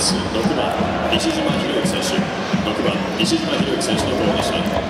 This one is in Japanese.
ス6番西島博之選手。6番西島博之選手のゴでした。